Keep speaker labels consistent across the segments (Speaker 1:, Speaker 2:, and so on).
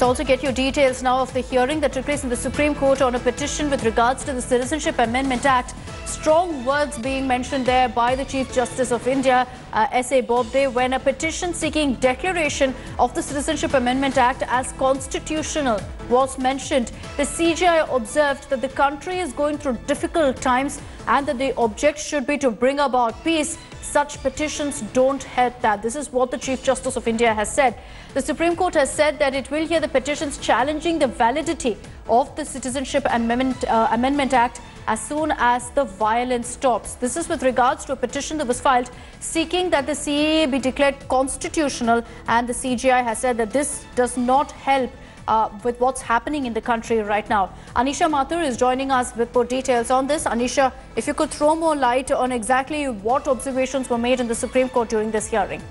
Speaker 1: Let's also get your details now of the hearing that took place in the Supreme Court on a petition with regards to the Citizenship Amendment Act. Strong words being mentioned there by the Chief Justice of India, uh, S.A. Bobde, when a petition seeking declaration of the Citizenship Amendment Act as constitutional was mentioned. The CJI observed that the country is going through difficult times and that the object should be to bring about peace such petitions don't help that. This is what the Chief Justice of India has said. The Supreme Court has said that it will hear the petitions challenging the validity of the Citizenship Amendment, uh, Amendment Act as soon as the violence stops. This is with regards to a petition that was filed seeking that the CAA be declared constitutional and the CJI has said that this does not help uh, with what's happening in the country right now. Anisha Mathur is joining us with more details on this. Anisha, if you could throw more light on exactly what observations were made in the Supreme Court during this hearing.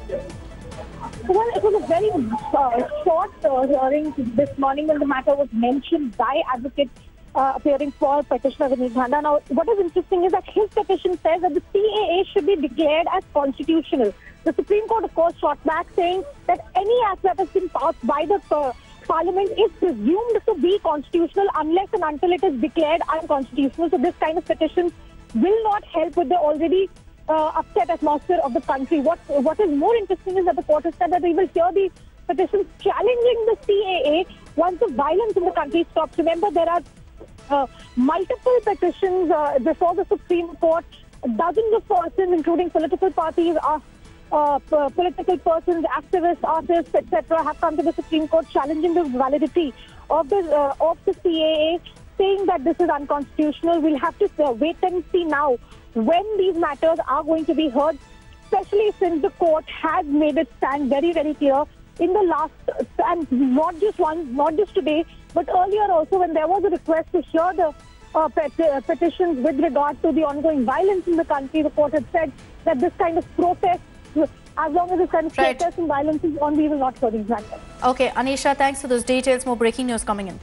Speaker 2: Well, it was a very uh, short uh, hearing this morning when the matter was mentioned by advocates uh, appearing for petitioner Vineet Dhanda. Now, what is interesting is that his petition says that the CAA should be declared as constitutional. The Supreme Court, of course, shot back saying that any act that has been passed by the uh, Parliament is presumed to be constitutional unless and until it is declared unconstitutional. So this kind of petition will not help with the already uh, upset atmosphere of the country. What What is more interesting is that the court has said that they will hear the petitions challenging the CAA once the violence in the country stops. Remember, there are multiple petitions uh, before the Supreme Court. Dozens of persons, including political parties, are uh, political persons, activists, artists, etc., have come to the Supreme Court challenging the validity of the uh, of the CAA, saying that this is unconstitutional. We'll have to uh, wait and see now when these matters are going to be heard, especially since the court has made it stand very, very clear in the last, and not just one, not just today, but earlier also when there was a request to hear the uh, pet uh, petitions with regard to the ongoing violence in the country, the court had said that this kind of protest as long as the kind of right. protests and violence is on, we will not hear these matters.
Speaker 1: Okay, Anisha, thanks for those details. More breaking news coming in.